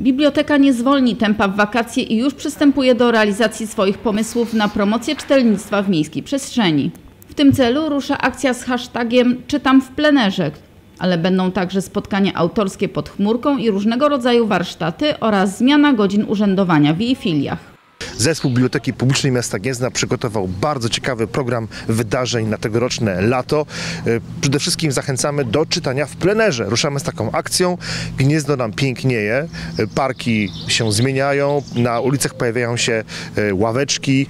Biblioteka nie zwolni tempa w wakacje i już przystępuje do realizacji swoich pomysłów na promocję czytelnictwa w miejskiej przestrzeni. W tym celu rusza akcja z hashtagiem Czytam w plenerze, ale będą także spotkania autorskie pod chmurką i różnego rodzaju warsztaty oraz zmiana godzin urzędowania w jej filiach. Zespół Biblioteki Publicznej Miasta Gniezna przygotował bardzo ciekawy program wydarzeń na tegoroczne lato. E, Przede wszystkim zachęcamy do czytania w plenerze. Ruszamy z taką akcją. Gniezno nam pięknieje, e, parki się zmieniają, na ulicach pojawiają się e, ławeczki,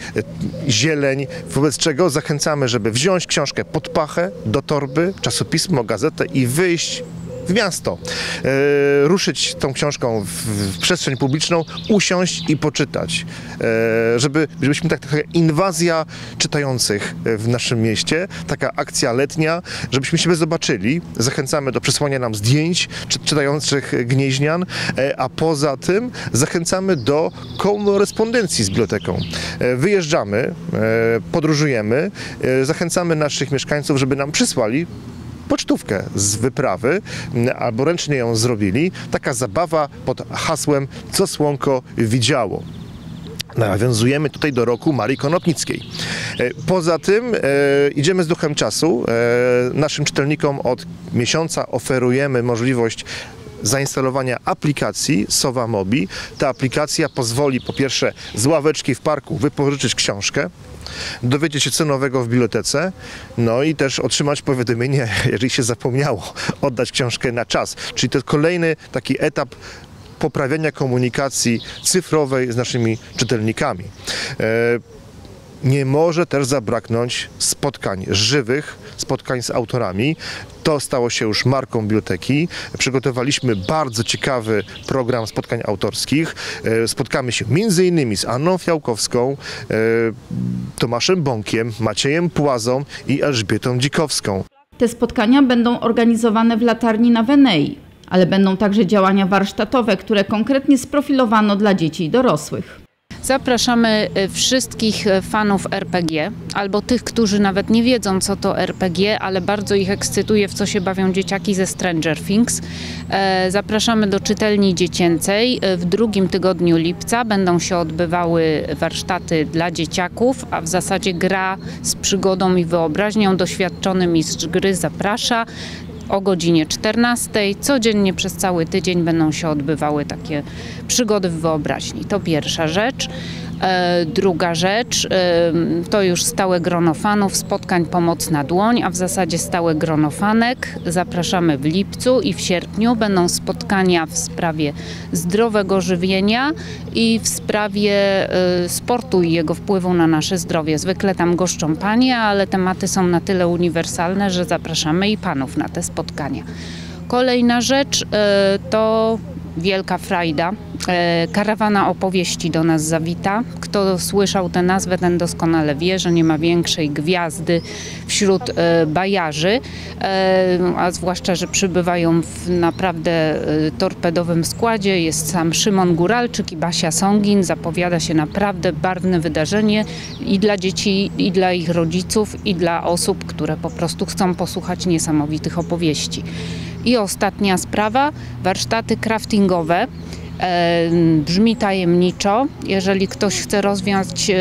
zieleń, wobec czego zachęcamy, żeby wziąć książkę pod pachę, do torby, czasopismo, gazetę i wyjść w miasto, e, ruszyć tą książką w, w przestrzeń publiczną, usiąść i poczytać, e, żeby, żebyśmy tak, taka inwazja czytających w naszym mieście, taka akcja letnia, żebyśmy siebie zobaczyli. Zachęcamy do przesłania nam zdjęć czy, czytających gnieźnian, e, a poza tym zachęcamy do korespondencji z biblioteką. E, wyjeżdżamy, e, podróżujemy, e, zachęcamy naszych mieszkańców, żeby nam przysłali pocztówkę z wyprawy m, albo ręcznie ją zrobili. Taka zabawa pod hasłem Co Słonko widziało. Nawiązujemy tutaj do roku Marii Konopnickiej. E, Poza tym e, idziemy z duchem czasu. E, naszym czytelnikom od miesiąca oferujemy możliwość zainstalowania aplikacji Sowa Mobi. Ta aplikacja pozwoli po pierwsze z ławeczki w parku wypożyczyć książkę, dowiedzieć się co nowego w bibliotece, no i też otrzymać powiadomienie, jeżeli się zapomniało oddać książkę na czas. Czyli to kolejny taki etap poprawiania komunikacji cyfrowej z naszymi czytelnikami. Nie może też zabraknąć spotkań żywych, spotkań z autorami. To stało się już marką biblioteki. Przygotowaliśmy bardzo ciekawy program spotkań autorskich. E, Spotkamy się innymi z Anną Fiałkowską, e, Tomaszem Bąkiem, Maciejem Płazą i Elżbietą Dzikowską. Te spotkania będą organizowane w latarni na Wenei, ale będą także działania warsztatowe, które konkretnie sprofilowano dla dzieci i dorosłych. Zapraszamy y, wszystkich y, fanów RPG, albo tych, którzy nawet nie wiedzą, co to RPG, ale bardzo ich ekscytuje, w co się bawią dzieciaki ze Stranger Things. E, Zapraszamy do czytelni dziecięcej. E, W drugim tygodniu lipca będą się odbywały warsztaty dla dzieciaków, a w zasadzie gra z przygodą i wyobraźnią. Doświadczony mistrz gry zaprasza o godzinie 14. Codziennie przez cały tydzień będą się odbywały takie przygody w wyobraźni. To pierwsza rzecz. E, druga rzecz e, to już stałe grono fanów, spotkań Pomocna Dłoń, a w zasadzie stałe grono fanek. Zapraszamy w lipcu i w sierpniu będą spotkania w sprawie zdrowego żywienia i w sprawie e, sportu i jego wpływu na nasze zdrowie. Zwykle tam goszczą panie, ale tematy są na tyle uniwersalne, że zapraszamy i panów na te spotkania. Kolejna rzecz to wielka frajda. E, Karawana opowieści do nas zawita. Kto słyszał tę nazwę, ten doskonale wie, że nie ma większej gwiazdy wśród e, bajarzy, e, a zwłaszcza, że przybywają w naprawdę torpedowym składzie. Jest sam Szymon Góralczyk i Basia Songin. Zapowiada się naprawdę barwne wydarzenie i dla dzieci, i dla ich rodziców, i dla osób, które po prostu chcą posłuchać niesamowitych opowieści. I ostatnia sprawa, warsztaty craftingowe. E, Brzmi tajemniczo. Jeżeli ktoś chce rozwiązać e,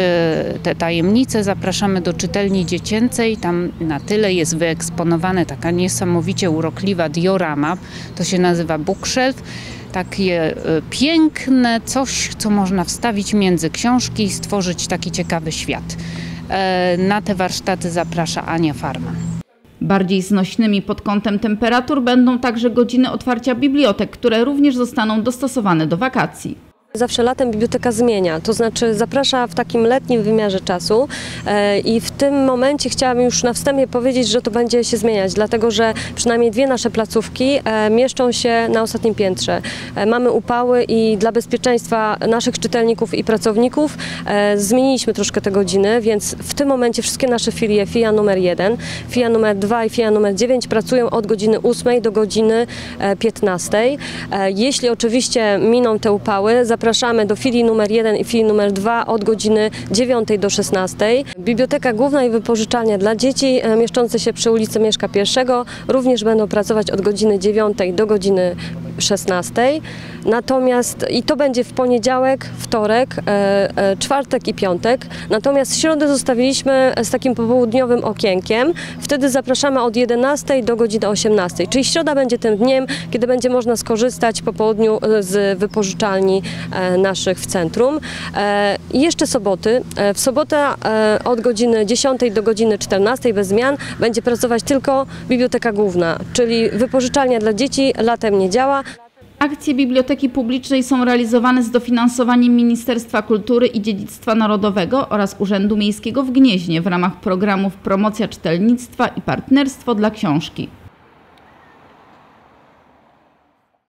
te tajemnice, zapraszamy do czytelni dziecięcej. Tam na tyle jest wyeksponowana taka niesamowicie urokliwa diorama. To się nazywa bookshelf. Takie e, piękne coś, co można wstawić między książki i stworzyć taki ciekawy świat. Na te warsztaty zaprasza Ania Farman. Bardziej znośnymi pod kątem temperatur będą także godziny otwarcia bibliotek, które również zostaną dostosowane do wakacji. Zawsze latem biblioteka zmienia, to znaczy zaprasza w takim letnim wymiarze czasu e, i w tym momencie chciałabym już na wstępie powiedzieć, że to będzie się zmieniać, dlatego że przynajmniej dwie nasze placówki e, mieszczą się na ostatnim piętrze. E, Mamy upały i dla bezpieczeństwa naszych czytelników i pracowników zmieniliśmy troszkę te godziny, więc w tym momencie wszystkie nasze filie, FIA numer 1, FIA numer 2 i FIA numer 9 pracują od godziny 8 do godziny e, 15. E, Jeśli oczywiście miną te upały, zapraszamy do filii numer 1 i filii numer 2 od godziny 9 do 16. Biblioteka Główna i Wypożyczalnia dla Dzieci e, mieszczące się przy ulicy Mieszka I również będą pracować od godziny 9 do godziny 16. Natomiast i to będzie w poniedziałek, wtorek, e, e, czwartek i piątek. Natomiast środę zostawiliśmy z takim popołudniowym okienkiem. Wtedy zapraszamy od 11 do godziny 18. Czyli środa będzie tym dniem, kiedy będzie można skorzystać po południu e, z wypożyczalni naszych w centrum. I jeszcze soboty. W sobotę od godziny 10 do godziny 14 bez zmian będzie pracować tylko Biblioteka Główna, czyli wypożyczalnia dla dzieci latem nie działa. Akcje Biblioteki Publicznej są realizowane z dofinansowaniem Ministerstwa Kultury i Dziedzictwa Narodowego oraz Urzędu Miejskiego w Gnieźnie w ramach programów Promocja Czytelnictwa i Partnerstwo dla Książki.